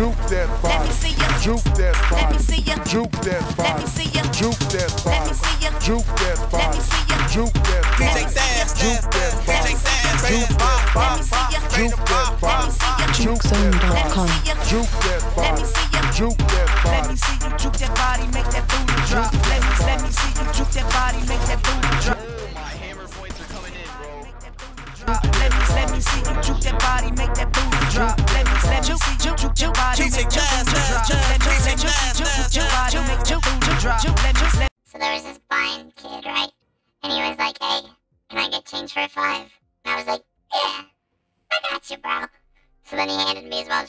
Juke that body. Let me see ya. Juke that body. Let me see ya. Juke that body. Let me see ya. Juke that body. Let me see ya. Juke that body. Let me see ya. Juke that body. Let me see ya. Juke that body. Juke that Let body. me see ya. Juke that Let body. me see ya. Juke that body. Juke that Let body. me see ya. Juke that body. Let me see you juke that body, make that booty drop. Let me let me see you juke that body, make that booty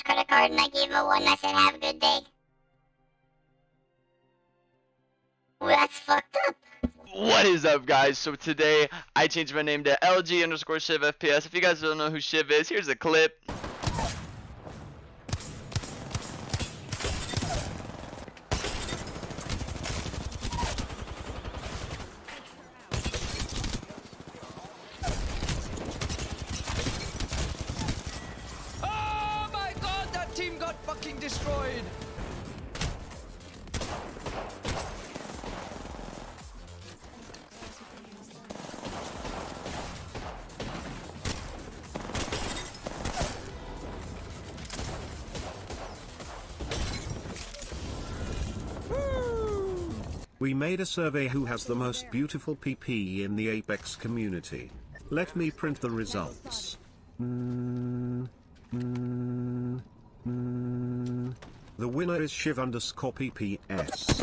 mom's credit card and I gave him a one I said, have a good day. Well, that's fucked up. What is up, guys? So today I changed my name to LG underscore Shiv FPS. If you guys don't know who Shiv is, here's a clip. Oh my god, that team got fucking destroyed. We made a survey who has the most beautiful PP in the Apex community. Let me print the results. Mm, mm, the winner is Shiv underscore PPS.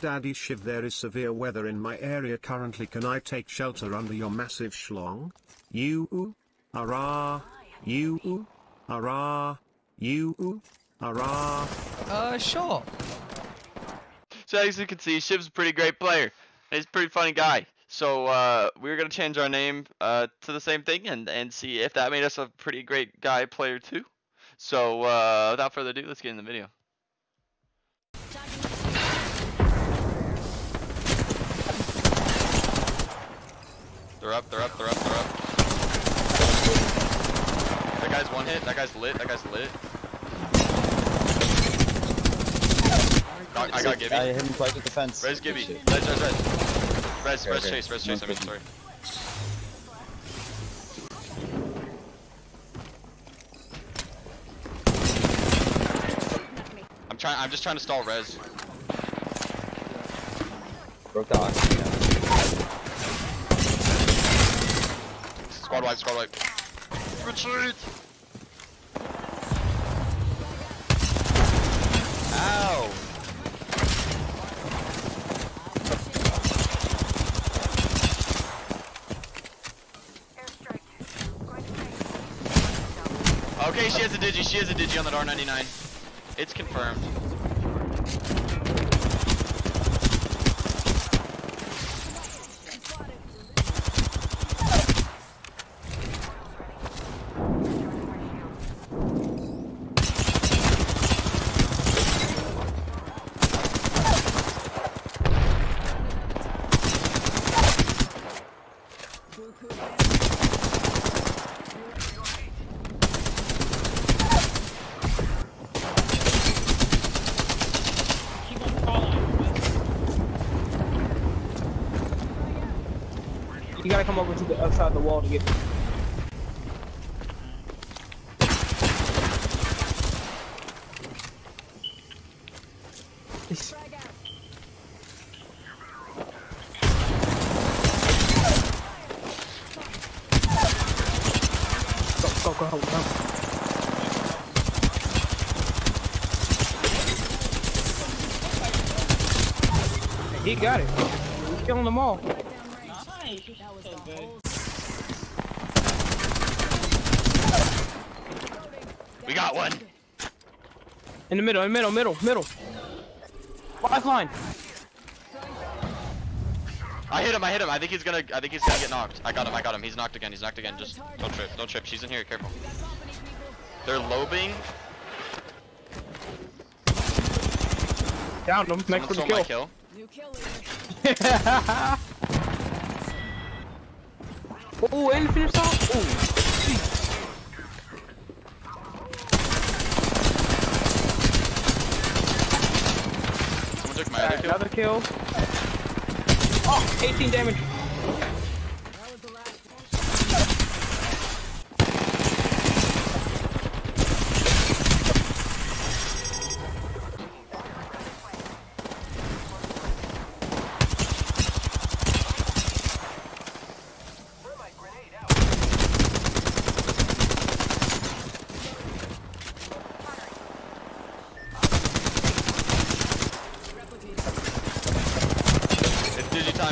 Daddy Shiv there is severe weather in my area currently can I take shelter under your massive schlong? You ara you ara you ara Uh sure. So as you can see Shiv's a pretty great player. He's a pretty funny guy. So uh, we were gonna change our name uh, to the same thing and and see if that made us a pretty great guy player too. So uh, without further ado, let's get in the video. They're up, they're up, they're up, they're up. That guy's one hit, that guy's lit, that guy's lit. I got Gibby. I hit him twice with the fence. Res Gibby. Res, res, res. Res, Okay, res okay. chase, res chase, I mean, sorry. I'm trying, I'm just trying to stall res. Broke the oxygen. Squad wipe, squad wipe. Retreat! Ow! Okay, she has a digi, she has a digi on that R99. It's confirmed. Gotta come over to the other side of the wall to get. Go. He got it. He's killing them all. We got one! In the middle, in the middle, middle, middle. Lifeline. I hit him, I hit him. I think he's gonna I think he's gonna get knocked. I got him, I got him. He's knocked again, he's knocked again. Just don't trip, don't trip. She's in here, careful. They're lobing. Down him. Next Someone for the kill. my kill. kill. Oh, ele finished. Oh, jeez. Someone took my. Another kill. Oh, 18 damage.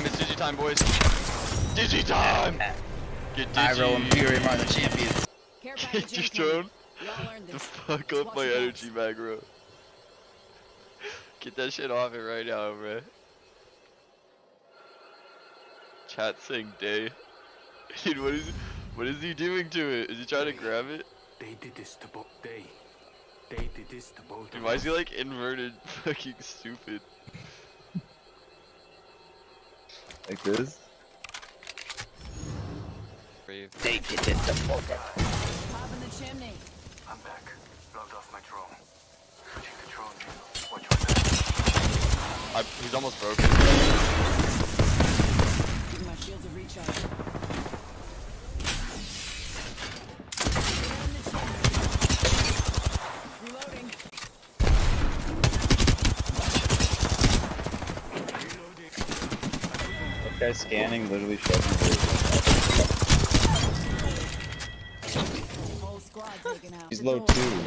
Time, it's digi time, boys. Digi time! Get Pyro digi. Imperium are the champions. Get your drone. The fuck up my energy bag, bro. Get that shit off it right now, bro. Chat saying day. Dude, what is what is he doing to it? Is he trying to grab it? They did this to both. They. They did this to both. Dude, why is he like inverted fucking stupid? Like this? Brave. They did this to both of. Pop in the chimney. I'm back. Logged off my drone. Switching the drone channel. Watch your back. I, he's almost broken. Give my shields a recharge. Reloading. That guy scanning literally showed me. Whole squad taken out. He's low too.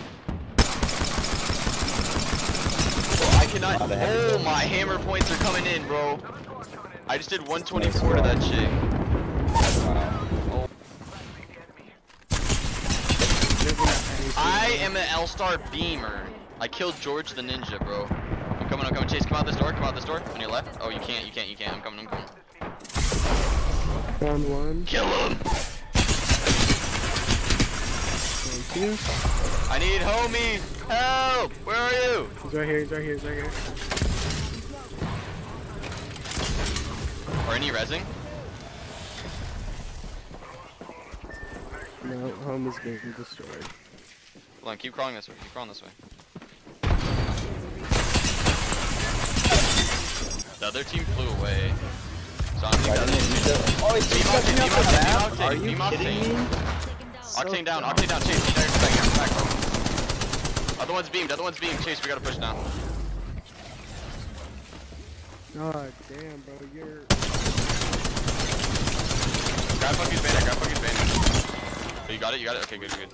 I cannot. Lot of heavy Oh, my hammer points are coming in, bro. I just did 124 to that chick. Wow. I am an L-Star Beamer. I killed George the Ninja, bro. I'm coming, I'm coming. Chase, come out this door, come out this door. On your left. Oh, you can't, you can't, you can't. I'm coming, I'm coming. Down one. Kill him! Thank you. I need homie! Help! Where are you? He's right here, he's right here, he's right here. Are any resing? No, home is being destroyed. Hold on, keep crawling this way, keep crawling this way. The other team flew away. So I'm Why the other didn't you team. just- Oh, he's stepping up the map? Are you kidding me? Octane down, Octane down, Chase, be there, back, back, back, bro. Other one's beamed, other one's beamed, Chase, we gotta push now. God damn, bro, you're. Grab fucking banner, grab fucking banner. Oh, you got it, you got it? Okay, good, good.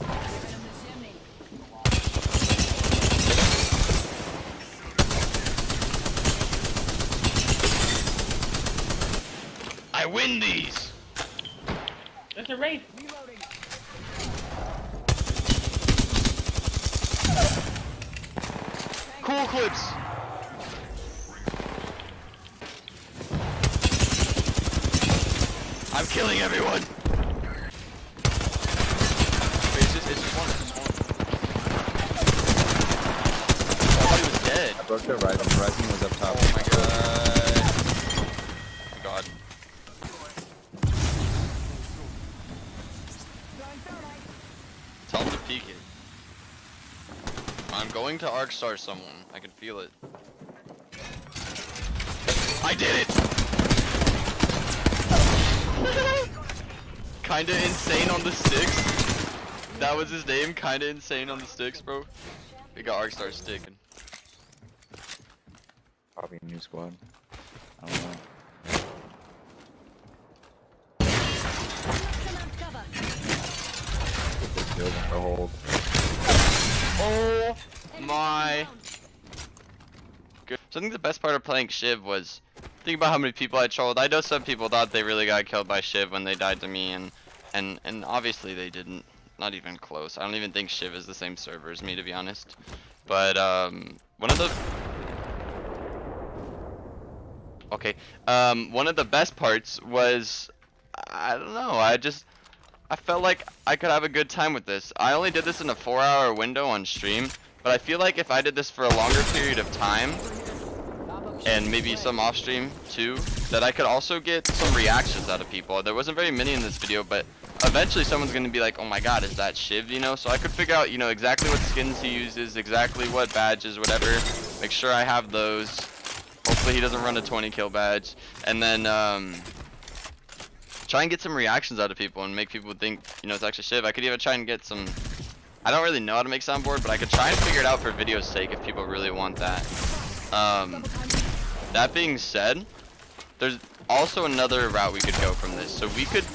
Right on the chimney. I win these! That's a race. Reloading. Cool clips! I'm killing everyone! It's just, it's just one, it's just one. I thought he was dead. I broke the right. The rising was up top. Oh my god. Oh my god. Tell peek it. I'm going to arc star someone. I can feel it. I did it! Kinda insane on the sticks. That was his name, kinda insane on the sticks, bro. We got arc star sticking. Probably a new squad. I don't know. The hold. Oh my good. So I think the best part of playing Shiv was think about how many people I trolled. I know some people thought they really got killed by Shiv when they died to me and and and obviously they didn't. Not even close. I don't even think Shiv is the same server as me to be honest. But um one of the Okay. Um one of the best parts was I don't know. I just I felt like I could have a good time with this. I only did this in a four hour window on stream, but I feel like if I did this for a longer period of time, and maybe some off stream too, that I could also get some reactions out of people. There wasn't very many in this video, but eventually someone's gonna be like, oh my god, is that Shiv, you know? So I could figure out, you know, exactly what skins he uses, exactly what badges, whatever. Make sure I have those. Hopefully he doesn't run a 20 kill badge. And then, um, try and get some reactions out of people and make people think, you know, it's actually Shiv. I could even try and get some, I don't really know how to make soundboard, but I could try and figure it out for video's sake if people really want that. Um, that being said, there's also another route we could go from this. So we could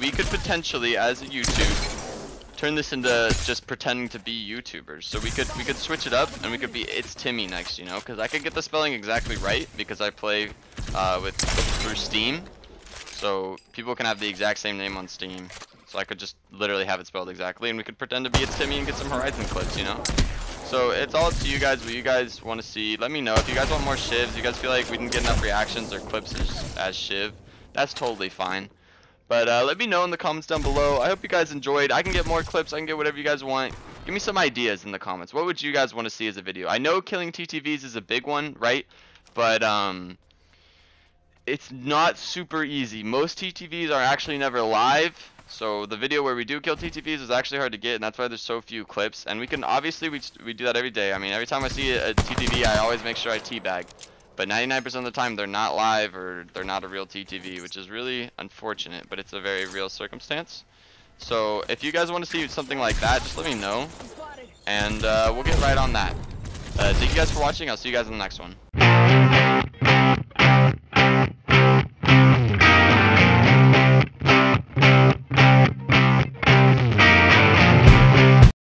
we could potentially as a YouTube turn this into just pretending to be YouTubers. So we could we could switch it up and we could be it's Timmy next, you know, because I could get the spelling exactly right because I play uh, with through Steam. So people can have the exact same name on Steam. So I could just literally have it spelled exactly and we could pretend to be it's Timmy and get some Horizon clips, you know? So it's all up to you guys what you guys want to see. Let me know if you guys want more shivs. You guys feel like we didn't get enough reactions or clips as, as shiv. That's totally fine. But uh, let me know in the comments down below. I hope you guys enjoyed. I can get more clips. I can get whatever you guys want. Give me some ideas in the comments. What would you guys want to see as a video? I know killing TTVs is a big one, right? But um, it's not super easy. Most TTVs are actually never live. So the video where we do kill TTVs is actually hard to get, and that's why there's so few clips. And we can obviously we we do that every day. I mean, every time I see a, TTV, I always make sure I teabag. But 99% of the time, they're not live or they're not a real TTV, which is really unfortunate. But it's a very real circumstance. So if you guys want to see something like that, just let me know, and uh, we'll get right on that. Uh, thank you guys for watching. I'll see you guys in the next one.